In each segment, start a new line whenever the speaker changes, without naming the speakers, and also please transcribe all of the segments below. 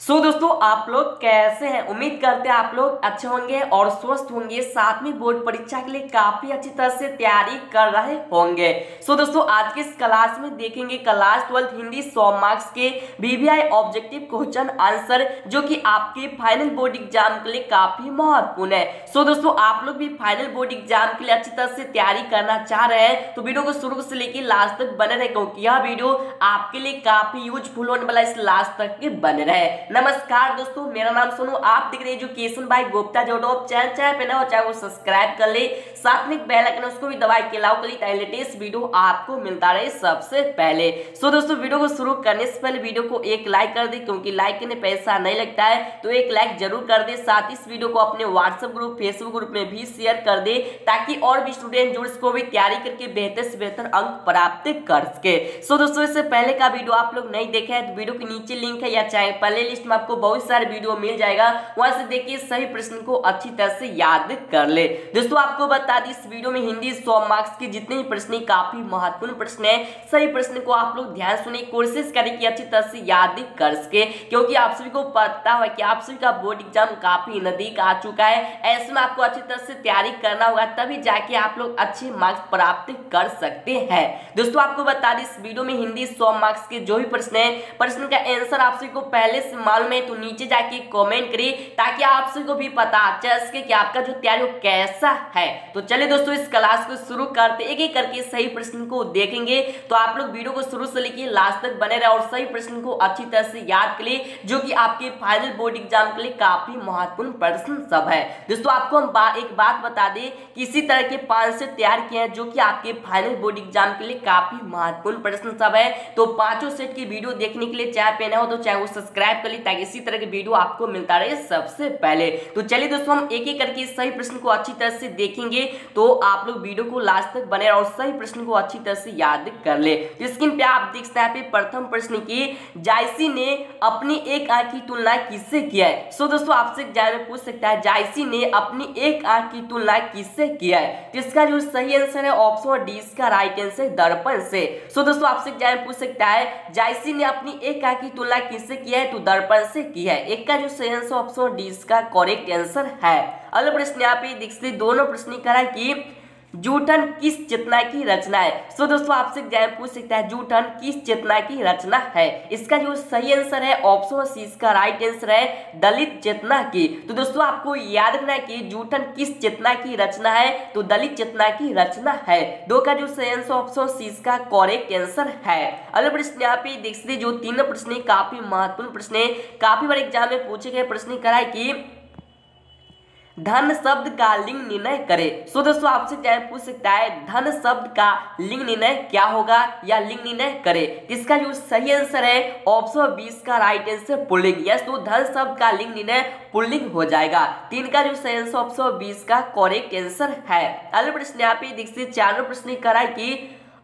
सो so, दोस्तों आप लोग कैसे हैं? उम्मीद करते हैं आप लोग अच्छे होंगे और स्वस्थ होंगे। साथ में बोर्ड परीक्षा के लिए काफ़ी अच्छी तरह से तैयारी कर रहे होंगे। सो so, दोस्तों आज के इस क्लास में देखेंगे क्लास ट्वेल्थ हिंदी सौ मार्क्स के बीबीआई ऑब्जेक्टिव क्वेश्चन आंसर जो कि आपके फाइनल बोर्ड एग्ज़ाम के लिए काफ़ी महत्वपूर्ण है। सो so, दोस्तों आप लोग भी फाइनल बोर्ड एग्ज़ाम के लिए अच्छी तरह से तैयारी करना चाह रहे हैं तो वीडियो को शुरू से लेकर लास्ट तक बने रहे क्योंकि यह वीडियो आपके लिए काफ़ी यूजफुल होने वाला इस लास्ट तक के बने रहे। नमस्कार दोस्तों, मेरा नाम सोनू, आप देख रहे हैं एजुकेशन बाय गुप्ता जो टॉप चैनल चाहे पे ना हो चाहे वो सब्सक्राइब कर ले। साथ में बेल आइकन उसको भी दबाई के अलाउ कर ली ताकि लेटेस्ट वीडियो आपको मिलता रहे सबसे पहले। सो दोस्तों, वीडियो को शुरू करने से पहले वीडियो को एक लाइक कर दे, क्योंकि लाइक करने पैसा नहीं लगता है। तो एक लाइक ज़रूर कर दे, साथ इस वीडियो को अपने व्हाट्सएप ग्रुप, फेसबुक ग्रुप में भी शेयर कर दे, ताकि और भी स्टूडेंट जो इसको भी तैयारी करके बेहतर से बेहतर अंक प्राप्त कर सके। सो दोस्तों, इससे पहले का वीडियो आप लोग नहीं देखे हैं तो वीडियो के नीचे लिंक है या चाहे प्ले लिस्ट में आपको बहुत सारे वीडियो मिल जाएगा। वहाँ से देखिए सही प्रश्न को अच्छी तरह से याद कर ले। दोस्तों, आपको बता दी, इस वीडियो में हिंदी सौ मार्क्स के जितने भी प्रश्न काफ़ी महत्वपूर्ण प्रश्न है। सही प्रश्न को आप लोग ध्यान सुने, कोशिश करें कि अच्छी तरह से याद कर सके, क्योंकि आप सभी को पता है कि आप सभी का बोर्ड एग्ज़ाम काफ़ी नज़दीक आ चुका है। ऐसे में आपको अच्छी तरह से तैयारी करना होगा, तभी जाके आप लोग अच्छे मार्क्स प्राप्त कर सकते हैं। दोस्तों, आपको बता दी, इस वीडियो में हिंदी सौ मार्क्स के जो भी प्रश्न है, प्रश्न का आंसर आप सभी को पहले से मालूम है तो नीचे जाके कमेंट करिए ताकि आप सभी को भी पता चल सके कि आपका जो तैयारी कैसा है। तो चलिए दोस्तों इस क्लास को शुरू करते एक एक करके सही प्रश्न को देखेंगे। तो आप लोग वीडियो को शुरू से लेकर लास्ट तक बने रहे और सही प्रश्न को अच्छी तरह से याद करिए जो कि आपके फाइनल बोर्ड एग्ज़ाम के लिए काफ़ी महत्वपूर्ण प्रश्न सब है। दोस्तों आपको हम बा, एक बात बता दें कि इसी तरह के पाँच से तैयार किए हैं जो कि आपके फाइनल बोर्ड एग्ज़ाम के लिए काफ़ी महत्वपूर्ण प्रश्न सब है। तो पाँचों सेट की वीडियो देखने के लिए चाहे पहना हो तो चाहे वो सब्सक्राइब कर ली ताकि इसी तरह के वीडियो आपको मिलता रहे सबसे पहले। तो चलिए दोस्तों, हम एक एक करके सही प्रश्न को अच्छी तरह से देखेंगे। तो आप लोग वीडियो को लास्ट तक बने और सही प्रश्न को अच्छी तरह से याद कर ले। तो स्क्रीन पे आप देख सकते हैं प्रथम प्रश्न की, जायसी ने अपनी एक आँख की तुलना किससे किया है? सो दोस्तों, आपसे एग्ज़ाम पूछ सकता है, जायसी ने अपनी एक आँख की तुलना किससे किया है? तो इसका जो सही आंसर है ऑप्शन डी इसका राइट आंसर दर्पण से। सो दोस्तों, आपसे एग्ज़ाम पूछ सकता है, जायसी ने अपनी एक आँख की तुलना किससे किया है? तो दर्पण से की है। एक का जो सही ऑप्शन डी इसका करेक्ट आंसर है। अगला प्रश्न यहाँ पे दीक्षित दोनों प्रश्न करा कि जूठन किस चेतना की रचना है? सो दोस्तों, आपसे एग्ज़ाम पूछ सकता है, जूठन किस चेतना की रचना है? इसका जो सही आंसर है ऑप्शन सी इसका राइट आंसर है, दलित चेतना की। तो दोस्तों, आपको याद रखना है कि जूठन किस चेतना की रचना है? तो दलित चेतना की रचना है। दो का जो सही आंसर ऑप्शन सी इसका करेक्ट आंसर है। अगले प्रश्न यहाँ पे देख सकते जो तीनों प्रश्न काफ़ी महत्वपूर्ण प्रश्न है। काफ़ी बार एग्ज़ाम में पूछे गए प्रश्न करा है कि धन शब्द का लिंग निर्णय करे। सो दोस्तों, आपसे क्या पूछ सकता है धन शब्द का लिंग निर्णय क्या होगा या लिंग निर्णय करे? इसका जो सही आंसर है ऑप्शन बीस का राइट आंसर पुल्लिंग यस तो धन शब्द का लिंग निर्णय पुल्लिंग हो जाएगा। तीन का जो सही आंसर ऑप्शन बीस का करेक्ट आंसर है। अगले प्रश्न यहाँ पे देखिए, चारों प्रश्न कराए कि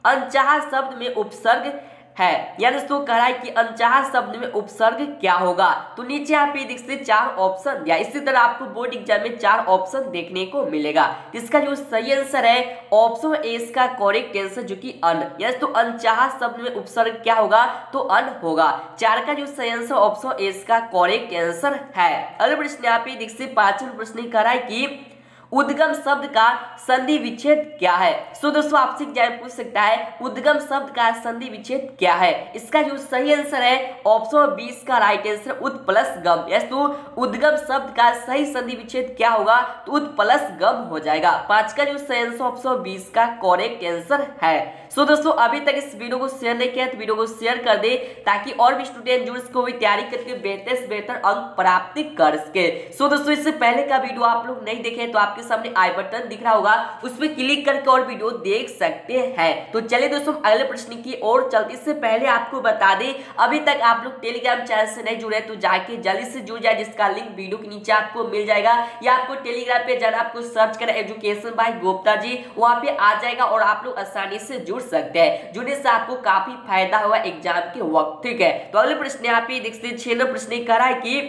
अनचाह शब्द में उपसर्ग है। या दोस्तों कह रहा है कि अनचाह शब्द में उपसर्ग क्या होगा तो नीचे यहाँ पे देखते चार ऑप्शन या इसी तरह आपको बोर्ड एग्ज़ाम में चार ऑप्शन देखने को मिलेगा। इसका जो सही आंसर है ऑप्शन ए इसका करेक्ट आंसर जो कि अन। या तो अनचाह शब्द में उपसर्ग क्या होगा तो अन होगा। चार का जो सही आंसर ऑप्शन ए इसका करेक्ट आंसर है। अगले प्रश्न यहाँ पे देखते पाँचवें प्रश्न कह रहा है कि उद्गम शब्द का संधि विच्छेद क्या है? सो दोस्तों, आपसे एग्ज़ाम पूछ सकता है, उद्गम शब्द का संधि विच्छेद क्या है? इसका जो सही आंसर है ऑप्शन बीस का राइट आंसर उद प्लस गम। यस तो उद्गम शब्द का सही संधि विच्छेद क्या होगा? तो उद प्लस गम हो जाएगा। पाँच का जो सही आंसर ऑप्शन बीस का करेक्ट आंसर है। सो दोस्तों, अभी तक इस वीडियो को शेयर नहीं किया तो वीडियो को शेयर कर दे, ताकि और भी स्टूडेंट जो इसको भी तैयारी करके बेहतर से बेहतर अंक प्राप्त कर सके। सो दोस्तों, इससे पहले का वीडियो आप लोग नहीं देखे तो आपके सामने आई बटन दिख रहा होगा उस पर क्लिक करके और वीडियो देख सकते हैं। तो चलिए दोस्तों, अगले प्रश्न की और चलते इससे पहले आपको बता दें, अभी तक आप लोग टेलीग्राम चैनल से नहीं जुड़े तो जाके जल्दी से जुड़ जाए, जिसका लिंक वीडियो के नीचे आपको मिल जाएगा। या आपको टेलीग्राम पे जाना, आपको सर्च करें एजुकेशन बाय गुप्ता जी, वहाँ पे आ जाएगा और आप लोग आसानी से जुड़ सकते हैं। जुड़ने से आपको काफ़ी फ़ायदा हुआ एग्ज़ाम के वक्त, ठीक है? तो अगले प्रश्न यहाँ पे देखते छह प्रश्न कह रहा है कि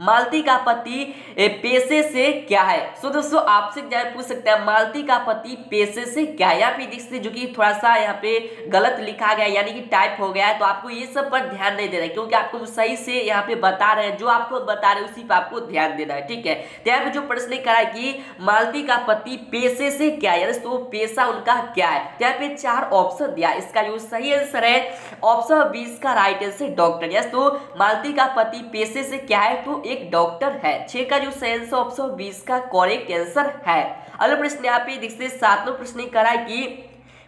मालती का पति पेशे से क्या है? सो दोस्तों, आपसे पूछ सकते हैं, मालती का पति पेशे से क्या है? यहाँ पे देख जो कि थोड़ा सा यहाँ पे गलत लिखा गया, यानी कि टाइप हो गया है तो आपको ये सब पर ध्यान नहीं देना है, क्योंकि आपको सही से यहाँ पे बता रहे हैं, जो आपको बता रहे हैं, उसी पर आपको ध्यान देना है, ठीक है? तो यहाँ पे जो प्रश्न करा है कि मालती का पति पेशे से क्या है? यानी तो पेशा उनका क्या है? तो यहाँ पे चार ऑप्शन दिया, इसका जो सही आंसर है ऑप्शन बीस का राइट आंसर डॉक्टर यस तो मालती का पति पेशे से क्या है? तो एक डॉक्टर है, छह का जो आंसर ऑप्शन बीस का करेक्ट आंसर है। अगला प्रश्न यहाँ पे देखते सातवें प्रश्न करा कि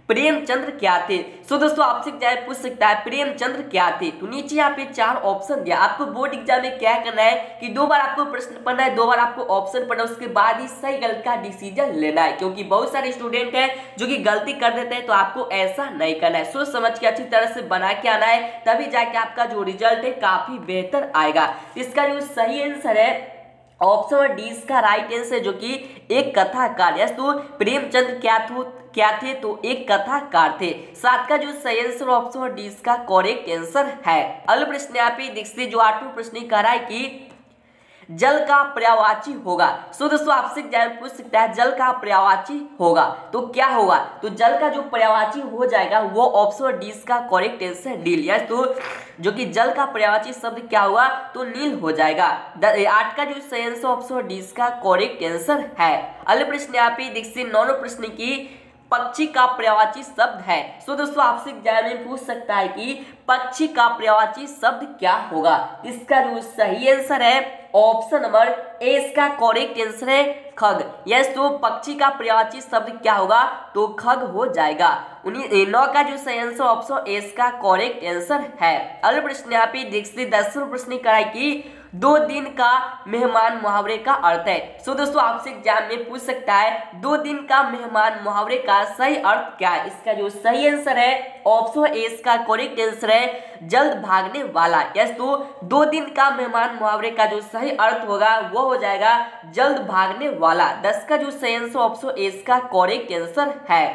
प्रेमचंद्र क्या थे? सो दोस्तों, आपसे एग्ज़ाम पूछ सकता है, प्रेमचंद्र क्या थे? तो नीचे यहाँ पे चार ऑप्शन दिया। आपको बोर्ड एग्ज़ाम में क्या करना है कि दो बार आपको प्रश्न पढ़ना है, दो बार आपको ऑप्शन पढ़ना है, उसके बाद ही सही गलत का डिसीज़न लेना है। क्योंकि बहुत सारे स्टूडेंट हैं जो कि गलती कर देते हैं तो आपको ऐसा नहीं करना है। सोच समझ के अच्छी तरह से बना के आना है, तभी जाके आपका जो रिज़ल्ट है काफ़ी बेहतर आएगा। इसका जो सही आंसर है ऑप्शन डी इसका राइट आंसर जो कि एक कथाकार। यस तो प्रेमचंद क्या थू क्या थे? तो एक कथाकार थे। सात का जो सही आंसर ऑप्शन डी इसका करेक्ट आंसर है। अगला प्रश्न यहाँ पे देखते जो आठवें प्रश्न कह रहा है कि जल का पर्यावाची होगा। सो दोस्तों आपसे एग्ज़ाम पूछ सकता है, जल का पर्यावाची होगा। तो क्या होगा? तो जल का जो पर्यावाची हो जाएगा, वो ऑप्शन डी का करेक्ट आंसर नील यस तो जो कि जल का पर्यावाची शब्द क्या हुआ तो नील हो जाएगा। आठ का जो सही आंसर ऑप्शन डी का करेक्ट आंसर है। अगले प्रश्न यहाँ पे देखते नौ प्रश्न की पक्षी का पर्यावाची शब्द है। सो दोस्तों, आपसे एग्ज़ाम में पूछ सकता है कि पक्षी का पर्यावाची शब्द क्या होगा? इसका जो सही आंसर है ऑप्शन नंबर ए इसका करेक्ट आंसर है, खग। यस तो पक्षी का पर्यावाची शब्द क्या होगा? तो खग हो जाएगा। उन्हीं नौ का जो सही आंसर ऑप्शन ए इसका करेक्ट आंसर है। अगले प्रश्न यहाँ पे दसवें प्रश्न कराए कि दो दिन का मेहमान मुहावरे का अर्थ है। सो दोस्तों, आपसे एग्ज़ाम में पूछ सकता है, दो दिन का मेहमान मुहावरे का सही अर्थ क्या है? इसका जो सही आंसर है ऑप्शन ए इसका करेक्ट आंसर है, जल्द भागने वाला। यस तो दो दिन का मेहमान मुहावरे का जो सही अर्थ होगा, वो हो जाएगा जल्द भागने वाला। दस का जो सही आंसर ऑप्शन ए इसका करेक्ट आंसर है।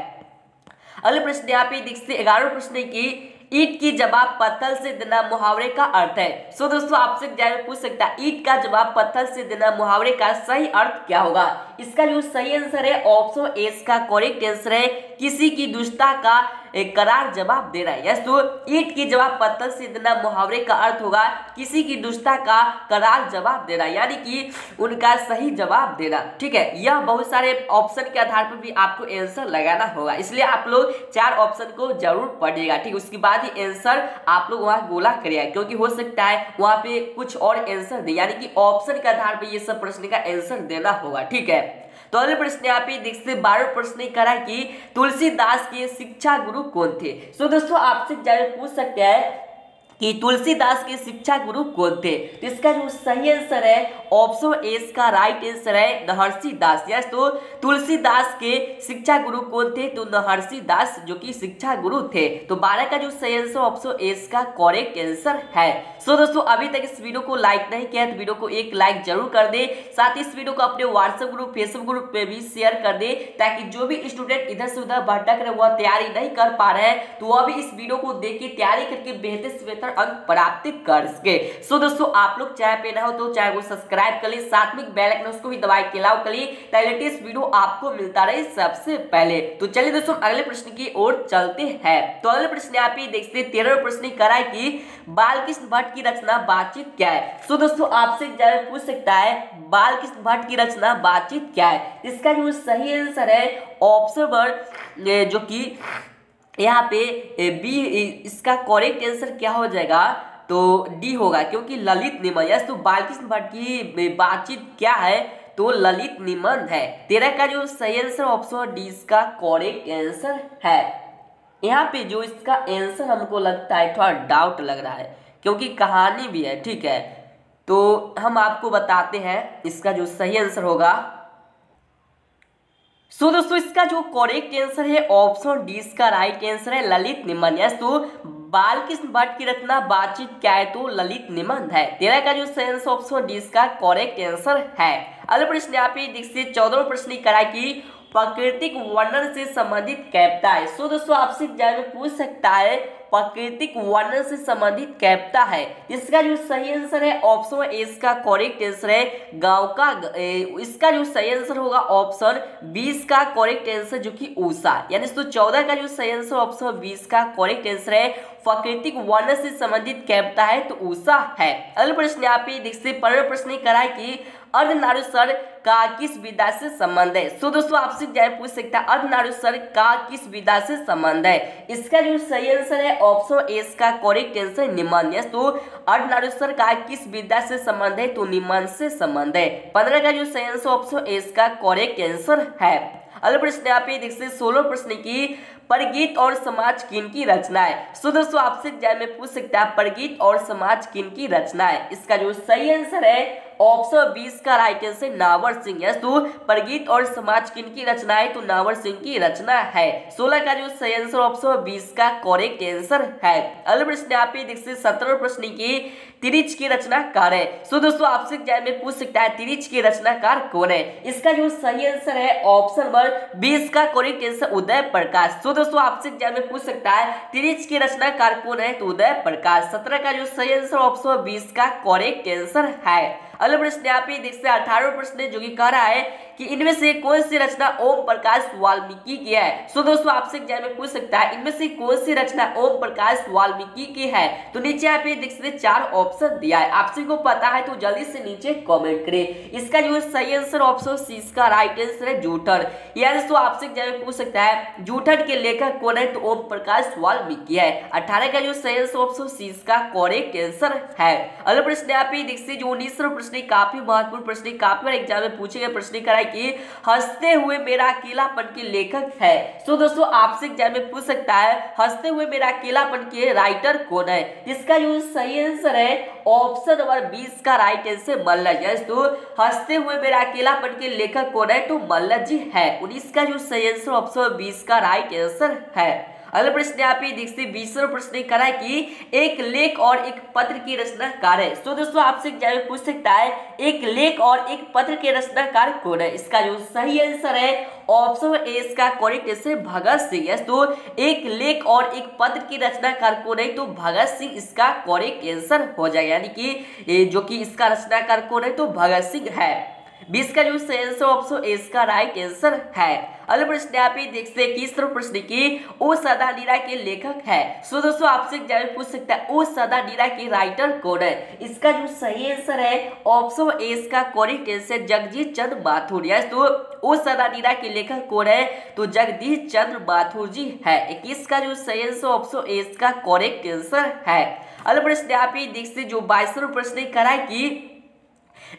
अगले प्रश्न यहाँ पे देखते ग्यारह प्रश्न की ईट की जवाब पत्थर से देना मुहावरे का अर्थ है। सो दोस्तों, आपसे पूछ सकता है, ईट का जवाब पत्थर से देना मुहावरे का सही अर्थ क्या होगा? इसका जो सही आंसर है ऑप्शन एस का करेक्ट आंसर है। किसी की दुष्टता का एक करार जवाब दे रहा है। यस तो ईट की जवाब पत्थर से देना मुहावरे का अर्थ होगा, किसी की दुष्टता का करार जवाब देना यानी कि उनका सही जवाब देना ठीक है, यह बहुत सारे ऑप्शन के आधार पर भी आपको आंसर लगाना होगा। इसलिए आप लोग चार ऑप्शन को ज़रूर पढ़िएगा। ठीक, उसके बाद ही आंसर आप लोग वहाँ गोला करिएगा, क्योंकि हो सकता है वहाँ पे कुछ और आंसर दे। यानी कि ऑप्शन के आधार पर ये सब प्रश्न का आंसर देना होगा। ठीक है तो अगले प्रश्न यहाँ पे देखते बारह प्रश्न करा कि तुलसीदास के शिक्षा गुरु कौन थे? सो दोस्तों, आपसे पूछ सकते हैं कि तुलसीदास के शिक्षा गुरु कौन थे? तो इसका जो सही आंसर है ऑप्शन ए का राइट आंसर है नहर्षि दास यस तो तुलसीदास के शिक्षा गुरु कौन थे? तो नहर्षि दास जो कि शिक्षा गुरु थे। तो बारह का जो सही आंसर ऑप्शन ए का करेक्ट आंसर है। सो दोस्तों, अभी तक इस वीडियो को लाइक नहीं किया तो वीडियो को एक लाइक ज़रूर कर दे। साथ ही इस वीडियो को अपने व्हाट्सएप ग्रुप फेसबुक ग्रुप पे भी शेयर कर दे, ताकि जो भी स्टूडेंट इधर से उधर भटक रहे वह तैयारी नहीं कर पा रहे हैं। तो वह भी इस वीडियो को देख के तैयारी करके बेहतर से बेहतर अंक प्राप्त कर सके। सो दोस्तों, आप लोग चाहे पे ना हो तो चाहे वो सब्सक्राइब कर ली साथ में बेल आइकन उसको भी दबाई के लाओ कर ली लेटेस्ट वीडियो आपको मिलता रहे सबसे पहले। तो चलिए दोस्तों, अगले प्रश्न की ओर चलते हैं। तो अगले प्रश्न यहाँ पे देखते तेरह प्रश्न कराए कि बालकृष्ण भट्ट की रचना, बातचीत क्या है? सो दोस्तों, आपसे पूछ सकता है, बालकृष्ण भट्ट की रचना, बातचीत क्या है? इसका जो सही आंसर है ऑप्शन जो कि यहाँ पे बी इसका करेक्ट आंसर क्या हो जाएगा? तो डी होगा, क्योंकि ललित निमन, यस तो बालकृष्ण भट्ट की बातचीत क्या है? तो ललित निबंध है। तेरह का जो सही आंसर ऑप्शन डी इसका करेक्ट आंसर है। यहाँ पे जो इसका आंसर हमको लगता है, थोड़ा डाउट लग रहा है, क्योंकि कहानी भी है, ठीक है? तो हम आपको बताते हैं, इसका जो सही आंसर होगा सो so, दोस्तों इसका जो करेक्ट आंसर है ऑप्शन डी इसका राइट आंसर है ललित निमन। यस तो बालकृष्ण भट्ट की रचना बातचीत क्या है? तो ललित निबंध है। तेरा का जो सेंस ऑप्शन डी इसका करेक्ट आंसर है। अगले प्रश्न यहाँ पे देखिए चौदह प्रश्न करा की प्राकृतिक वर्णन से संबंधित कैप्टा है। सो दोस्तों आपसे पूछ सकता है प्राकृतिक वर्णन से संबंधित कैप्टा है। इसका जो सही आंसर है ऑप्शन ए इसका करेक्ट आंसर है, गाँव का इसका जो सही आंसर होगा ऑप्शन बीस का करेक्ट आंसर जो कि ऊषा। यानी तो चौदह का जो सही आंसर ऑप्शन बीस का करेक्ट आंसर है। प्राकृतिक वर्ण से संबंधित कैप्टा है तो ऊषा है। अगले प्रश्न यहाँ पे देखते पंद्रह प्रश्न कराए कि अर्धनारीश्वर का किस विधा से संबंध है? सो दोस्तों आपसे जाए पूछ सकता है, अर्धनारीश्वर का किस विधा से संबंध है? इसका जो सही आंसर है ऑप्शन ए का करेक्ट आंसर निम्न तो अर्धनारीश्वर का किस विधा से संबंध है? तो निम्न से संबंध है। पंद्रह का जो सही आंसर ऑप्शन ए का करेक्ट आंसर है। अगले प्रश्न यहाँ पे देखते सोलह प्रश्न की परगीत और समाज किन की रचना है? सो दोस्तों आपसे एग्ज़ाम में पूछ सकता है, परगीत और समाज किन की रचना है? इसका जो सही आंसर है ऑप्शन बीस का राइट आंसर नावर सिंह। है तो परगीत और समाज किन की रचना है? तो नावर सिंह की रचना है। सोलह का जो सही आंसर ऑप्शन बीस का करेक्ट आंसर है। अगले प्रश्न यहाँ पे देखते सत्रह प्रश्न की तिरिच की रचनाकार है। सो दोस्तों, आपसे एग्ज़ाम में पूछ सकता है, तिरिच की रचनाकार कौन है? इसका जो सही आंसर है, ऑप्शन नंबर बीस का करेक्ट आंसर उदय प्रकाश। सो दोस्तों, आपसे एग्ज़ाम में पूछ सकता है, तिरिच की रचनाकार कौन है? तो उदय प्रकाश। सत्रह का जो सही आंसर, ऑप्शन बीस का करेक्ट आंसर है। प्रश्न यहाँ पे देखते अठारह प्रश्न जो कि कह रहा है कि इनमें से कौन सी रचना ओम प्रकाश वाल्मीकि की है? सो दोस्तों, आपसे एग्ज़ाम में पूछ सकता है, इनमें से कौन सी रचना ओम प्रकाश वाल्मीकि की है? तो नीचे यहाँ पे देख सकते चार ऑप्शन दिया है। आपसे को पता है तो जल्दी से नीचे कमेंट करें। इसका जो सही आंसर ऑप्शन सी इसका राइट आंसर है, जूठन। यार, दोस्तों, आपसे एग्ज़ाम में पूछ सकता है, जूठन के लेखक कौन है? तो ओम प्रकाश वाल्मीकि है। अठारह का जो सही आंसर ऑप्शन सी इसका करेक्ट आंसर है। अगला प्रश्न यहाँ पे देख सकते जो उन्नीस प्रश्न काफ़ी महत्वपूर्ण प्रश्न काफ़ी बार एग्ज़ाम में पूछे गए प्रश्न कराए कि हँसते हुए मेरा अकेलापन के लेखक है। सो दोस्तों, आपसे एग्ज़ाम में पूछ सकता है, हँसते हुए मेरा अकेलापन के राइटर कौन है? इसका जो सही आंसर है ऑप्शन नंबर बीस का राइट आंसर मल्लज है। तो हँसते हुए मेरा अकेलापन के लेखक कौन है? तो मल्लज जी है। उन्नीस का जो सही आंसर ऑप्शन बीस का राइट आंसर है। अगला प्रश्न यहाँ पे देखते बीसवा प्रश्न करा है कि एक लेख और एक पत्र की रचनाकार है। तो दोस्तों, आपसे पूछ सकता है, एक लेख और एक पत्र के रचनाकार कौन है? इसका जो सही आंसर है, ऑप्शन ए इसका करेक्ट आंसर भगत सिंह। है तो एक लेख और एक पत्र की रचनाकार कौन है? तो भगत सिंह इसका करेक्ट आंसर हो जाएगा। यानी कि जो कि इसका रचनाकार कौन है तो भगत सिंह है। बीस का जो आंसर ऑप्शन इसका राइट आंसर है अगले प्रश्न यहाँ पे देखते हैं किस तरह प्रश्न की ओ सदा नीरा के लेखक है। सो दोस्तों, आपसे एग्ज़ाम पूछ सकता है, ओ सदा नीरा के राइटर कौन है? इसका जो सही आंसर है ऑप्शन ए इसका correct answer Jagjit Chandra Mathur. Yes तो ओ सदा नीरा के लेखक कौन है? तो जगदीश चंद्र माथुर जी है। इक्कीस का जो सही आंसर ऑप्शन ए इसका करेक्ट आंसर है। अगले प्रश्न यहाँ पे देखते जो बाईसवें प्रश्न कराए की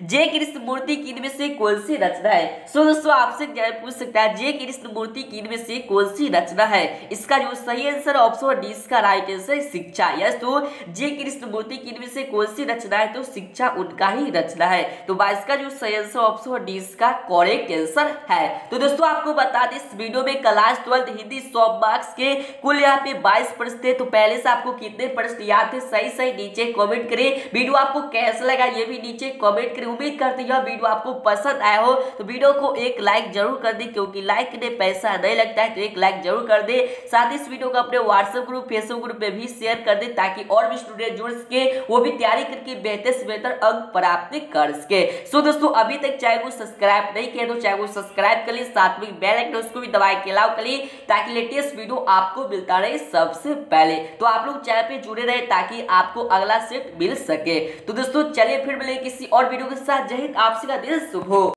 जय कृष्ण मूर्ति की इनमें से कौन सी रचना है? सो दोस्तों, आपसे पूछ सकता है जय कृष्ण मूर्ति की इनमें से कौन सी रचना है? इसका जो सही आंसर ऑप्शन डी इसका राइट आंसर शिक्षा। यस तो जय कृष्ण मूर्ति की इनमें से कौन सी रचना है? तो शिक्षा उनका ही रचना है। तो बाईस का जो सही आंसर ऑप्शन डी इसका करेक्ट आंसर है। तो दोस्तों, आपको बता दें, इस वीडियो में क्लास ट्वेल्थ हिंदी सौ मार्क्स के कुल यहाँ पे बाईस प्रश्न थे। तो पहले से आपको कितने प्रश्न याद थे? सही सही, नीचे कॉमेंट करें। वीडियो आपको कैसा लगा, ये भी नीचे कॉमेंट करें उम्मीद करते यह वीडियो आपको पसंद आया हो तो वीडियो को एक लाइक ज़रूर कर दे, क्योंकि लाइक करने पैसा नहीं लगता है तो एक लाइक ज़रूर कर दे। साथ ही इस वीडियो को अपने व्हाट्सएप ग्रुप फेसबुक ग्रुप पे भी शेयर कर दे, ताकि और भी स्टूडेंट जुड़ सके, वो भी तैयारी करके बेहतर से बेहतर अंक प्राप्त कर सके। सो दोस्तों, अभी तक चैनल को सब्सक्राइब नहीं किया तो चैनल को सब्सक्राइब कर ली साथ में बेल आइकन उसको भी दबाए के अलाव कर ली ताकि लेटेस्ट वीडियो आपको मिलता रहे सबसे पहले। तो आप लोग चैनल पे जुड़े रहे, ताकि आपको अगला सेट मिल सके। तो दोस्तों, चलिए फिर मिले किसी और वीडियो के साथ आपसी का दिल शुभ हो